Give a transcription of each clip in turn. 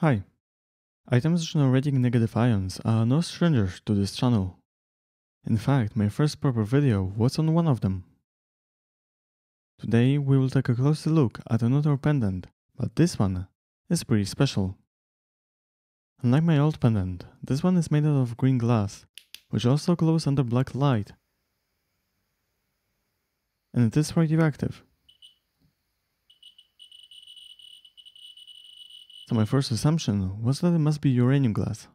Hi. Items generating negative ions are no strangers to this channel. In fact, my first proper video was on one of them. Today we will take a closer look at another pendant, but this one is pretty special. Unlike my old pendant, this one is made out of green glass, which also glows under black light. And it is radioactive. My first assumption was that it must be uranium glass.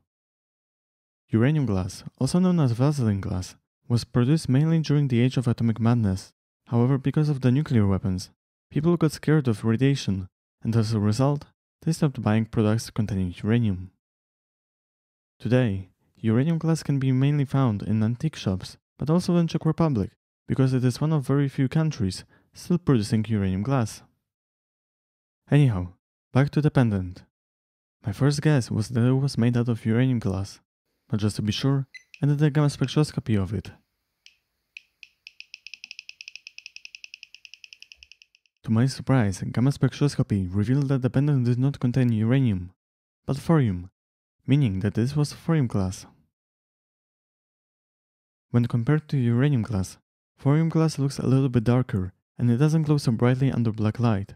Uranium glass, also known as Vaseline glass, was produced mainly during the age of atomic madness. However, because of the nuclear weapons, people got scared of radiation, and as a result, they stopped buying products containing uranium. Today, uranium glass can be mainly found in antique shops, but also in Czech Republic, because it is one of very few countries still producing uranium glass. Anyhow, Back to the pendant. My first guess was that it was made out of uranium glass, but just to be sure, I did a gamma spectroscopy of it. To my surprise, gamma spectroscopy revealed that the pendant did not contain uranium, but thorium, meaning that this was thorium glass. When compared to uranium glass, thorium glass looks a little bit darker and it doesn't glow so brightly under black light.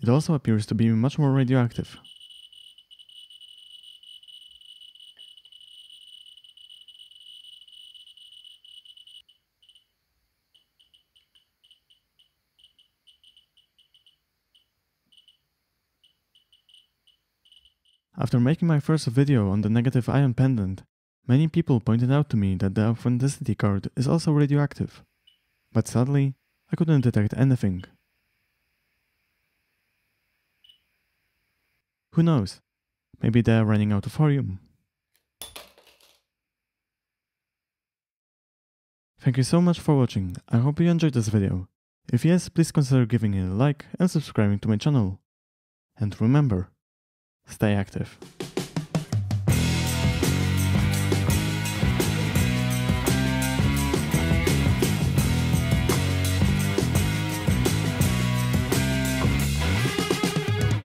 It also appears to be much more radioactive. After making my first video on the negative ion pendant, many people pointed out to me that the authenticity card is also radioactive. But sadly, I couldn't detect anything. Who knows? Maybe they're running out of thorium. Thank you so much for watching, I hope you enjoyed this video. If yes, please consider giving it a like and subscribing to my channel. And remember, stay active.